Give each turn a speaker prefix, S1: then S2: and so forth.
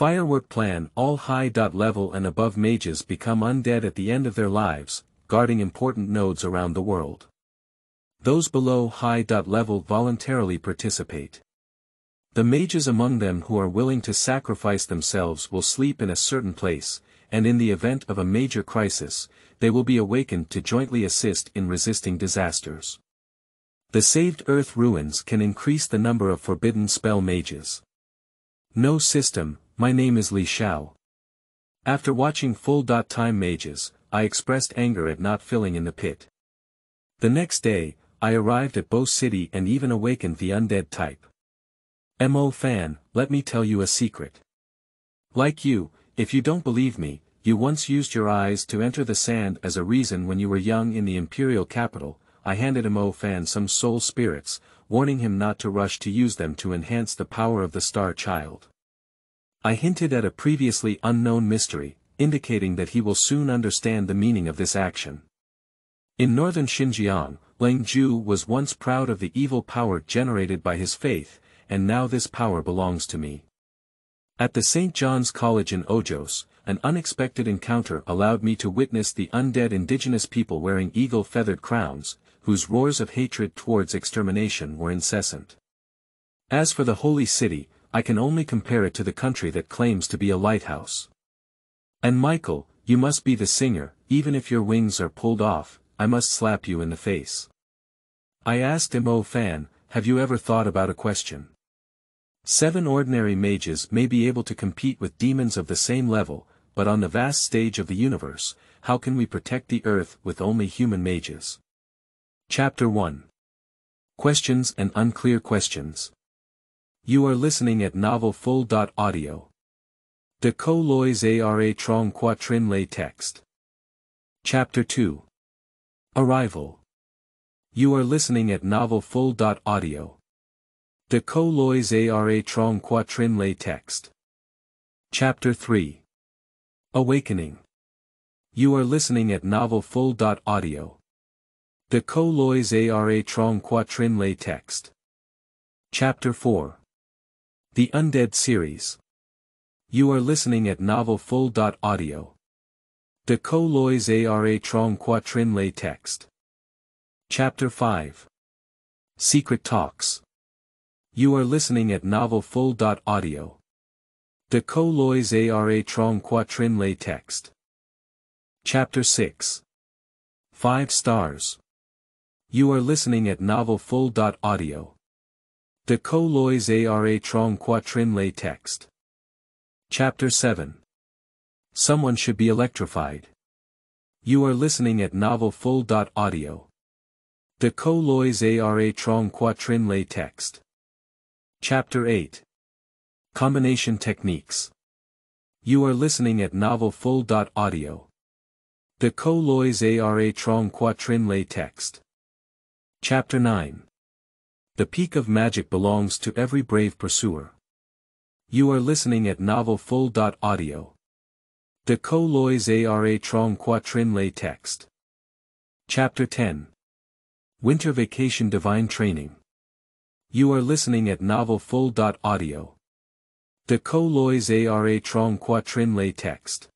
S1: Firework plan All high. Level and above mages become undead at the end of their lives, guarding important nodes around the world. Those below high. Dot level voluntarily participate. The mages among them who are willing to sacrifice themselves will sleep in a certain place, and in the event of a major crisis, they will be awakened to jointly assist in resisting disasters. The saved Earth ruins can increase the number of forbidden spell mages. No system, my name is Li Xiao. After watching full time mages, I expressed anger at not filling in the pit. The next day, I arrived at Bo City and even awakened the undead type. Mo fan, let me tell you a secret. Like you, if you don't believe me, you once used your eyes to enter the sand as a reason when you were young in the imperial capital, I handed Mo fan some soul spirits, warning him not to rush to use them to enhance the power of the star child. I hinted at a previously unknown mystery, indicating that he will soon understand the meaning of this action. In northern Xinjiang, Leng Ju was once proud of the evil power generated by his faith, and now this power belongs to me. At the St. John's College in Ojos, an unexpected encounter allowed me to witness the undead indigenous people wearing eagle-feathered crowns, whose roars of hatred towards extermination were incessant. As for the holy city, I can only compare it to the country that claims to be a lighthouse. And Michael, you must be the singer, even if your wings are pulled off, I must slap you in the face. I asked Mo Fan, have you ever thought about a question? Seven ordinary mages may be able to compete with demons of the same level, but on the vast stage of the universe, how can we protect the earth with only human mages? Chapter 1 Questions and Unclear Questions you are listening at Novel Full. Audio. De lois ara trong quatrin lay text. Chapter 2. Arrival. You are listening at Novel Full. Audio. De lois ara trong quatrin lay text. Chapter 3. Awakening. You are listening at Novel Full. Audio. De lois ara trong quatrin lay text. Chapter 4. The Undead Series. You are listening at Novel Full. Audio. De co lois ara trong quatrin lay text. Chapter 5. Secret Talks. You are listening at Novel Full. Audio. De co lois ara trong quatrin lay text. Chapter 6. 5 Stars. You are listening at Novel Full. Audio. De co lois ara trong quatrin lay text. Chapter 7. Someone should be electrified. You are listening at Novel Full. Audio. De co lois ara trong quatrin lay text. Chapter 8. Combination Techniques. You are listening at Novel Full. Audio. De co lois ara trong quatrin lay text. Chapter 9. The peak of magic belongs to every brave pursuer. You are listening at Novel Full. Audio. De co lois ara trong quatrin lay text. Chapter 10. Winter Vacation Divine Training. You are listening at Novel Full. Audio. De co lois ara trong quatrin lay text.